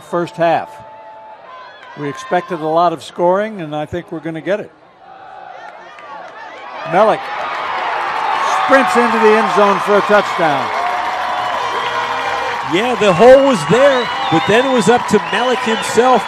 first half. We expected a lot of scoring, and I think we're going to get it. Mellick sprints into the end zone for a touchdown. Yeah, the hole was there, but then it was up to Mellick himself.